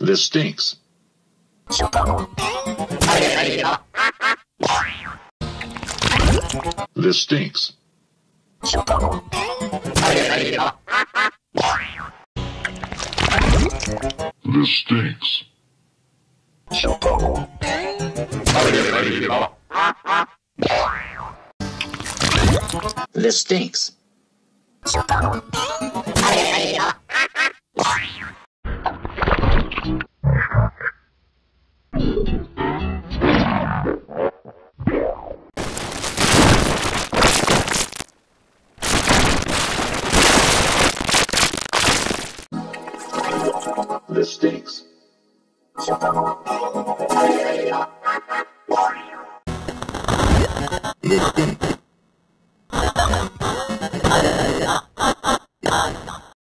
This stinks. This stinks. This stinks. This stinks. This stinks. This stinks.